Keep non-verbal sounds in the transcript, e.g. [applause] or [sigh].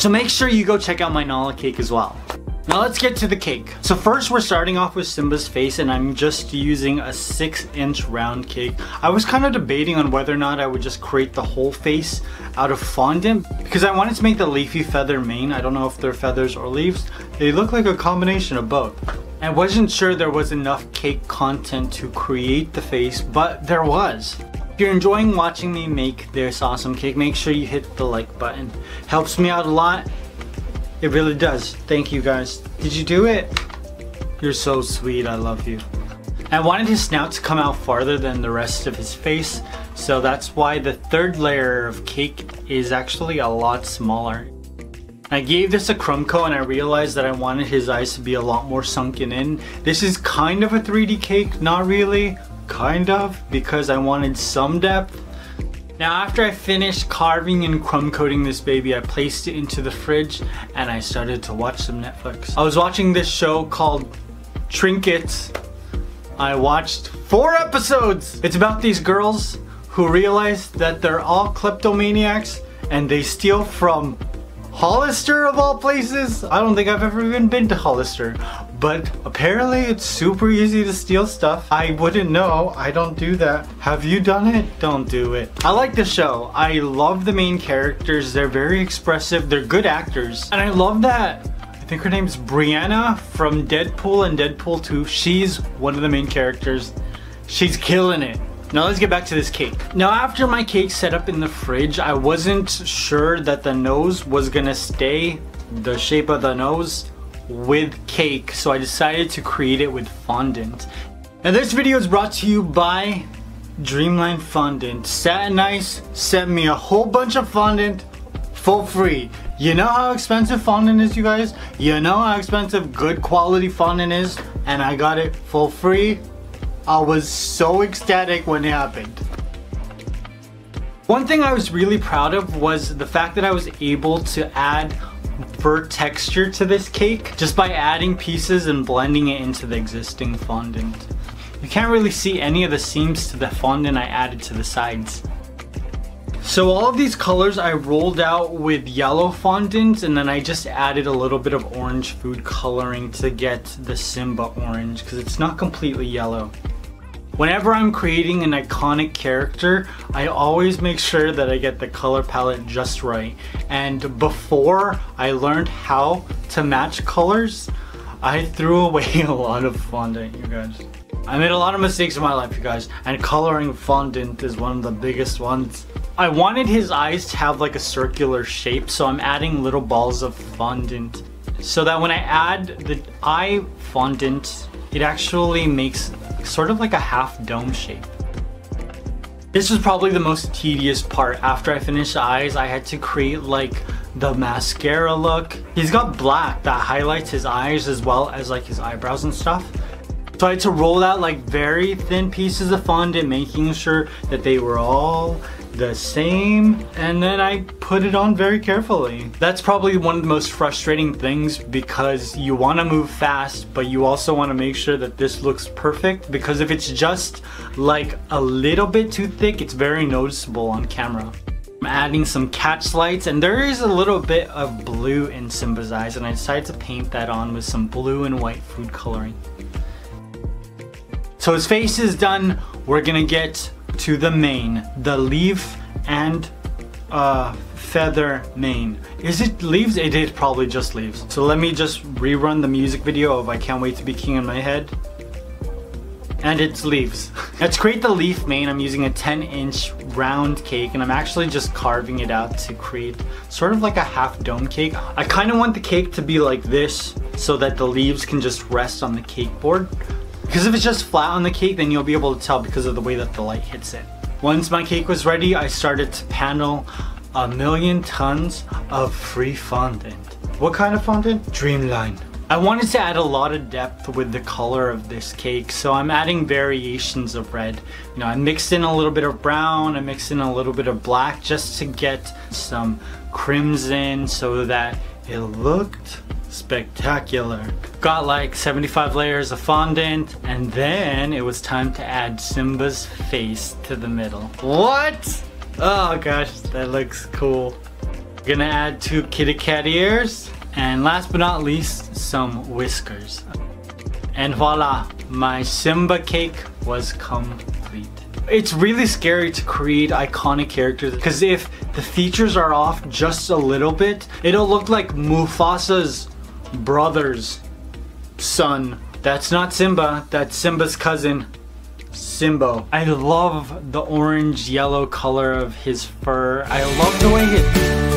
So make sure you go check out my Nala cake as well. Now let's get to the cake. So first we're starting off with Simba's face and I'm just using a 6 inch round cake. I was kind of debating on whether or not I would just create the whole face out of fondant because I wanted to make the leafy feather mane. I don't know if they're feathers or leaves. They look like a combination of both. I wasn't sure there was enough cake content to create the face, but there was. If you're enjoying watching me make this awesome cake, make sure you hit the like button. Helps me out a lot it really does. Thank you guys. Did you do it? You're so sweet. I love you. I wanted his snout to come out farther than the rest of his face, so that's why the third layer of cake is actually a lot smaller. I gave this a crumb coat and I realized that I wanted his eyes to be a lot more sunken in. This is kind of a 3D cake, not really, kind of, because I wanted some depth, now after I finished carving and crumb coating this baby, I placed it into the fridge and I started to watch some Netflix. I was watching this show called Trinkets. I watched four episodes. It's about these girls who realize that they're all kleptomaniacs and they steal from Hollister of all places? I don't think I've ever even been to Hollister, but apparently it's super easy to steal stuff. I wouldn't know, I don't do that. Have you done it? Don't do it. I like the show. I love the main characters. They're very expressive. They're good actors. And I love that I think her name's Brianna from Deadpool and Deadpool 2. She's one of the main characters. She's killing it. Now let's get back to this cake. Now after my cake set up in the fridge, I wasn't sure that the nose was gonna stay the shape of the nose with cake, so I decided to create it with fondant. Now this video is brought to you by Dreamline Fondant. Satin Ice sent me a whole bunch of fondant for free. You know how expensive fondant is, you guys? You know how expensive good quality fondant is? And I got it for free I was so ecstatic when it happened. One thing I was really proud of was the fact that I was able to add fur texture to this cake just by adding pieces and blending it into the existing fondant. You can't really see any of the seams to the fondant I added to the sides. So all of these colors I rolled out with yellow fondant and then I just added a little bit of orange food coloring to get the Simba orange because it's not completely yellow. Whenever I'm creating an iconic character, I always make sure that I get the color palette just right. And before I learned how to match colors, I threw away [laughs] a lot of fondant, you guys. I made a lot of mistakes in my life, you guys, and coloring fondant is one of the biggest ones. I wanted his eyes to have like a circular shape, so I'm adding little balls of fondant so that when I add the eye fondant, it actually makes sort of like a half dome shape. This was probably the most tedious part. After I finished the eyes, I had to create like the mascara look. He's got black that highlights his eyes as well as like his eyebrows and stuff. So I had to roll out like very thin pieces of fondant, making sure that they were all the same and then I put it on very carefully. That's probably one of the most frustrating things because you want to move fast but you also want to make sure that this looks perfect because if it's just like a little bit too thick it's very noticeable on camera. I'm adding some catch lights and there is a little bit of blue in Simba's eyes and I decided to paint that on with some blue and white food coloring. So his face is done, we're gonna get to the mane, the leaf and uh, feather mane. Is it leaves? It is probably just leaves. So let me just rerun the music video of I Can't Wait to Be King in my head. And it's leaves. [laughs] Let's create the leaf mane. I'm using a 10 inch round cake and I'm actually just carving it out to create sort of like a half dome cake. I kind of want the cake to be like this so that the leaves can just rest on the cake board. Because if it's just flat on the cake, then you'll be able to tell because of the way that the light hits it. Once my cake was ready, I started to panel a million tons of free fondant. What kind of fondant? Dreamline. I wanted to add a lot of depth with the color of this cake, so I'm adding variations of red. You know, I mixed in a little bit of brown, I mixed in a little bit of black just to get some crimson so that it looked spectacular. Got like 75 layers of fondant and then it was time to add Simba's face to the middle. What? Oh gosh, that looks cool. Gonna add two kitty cat ears. And last but not least, some whiskers. And voila, my Simba cake was complete. It's really scary to create iconic characters because if the features are off just a little bit, it'll look like Mufasa's brother's son. That's not Simba, that's Simba's cousin. Simbo. I love the orange yellow color of his fur. I love the way it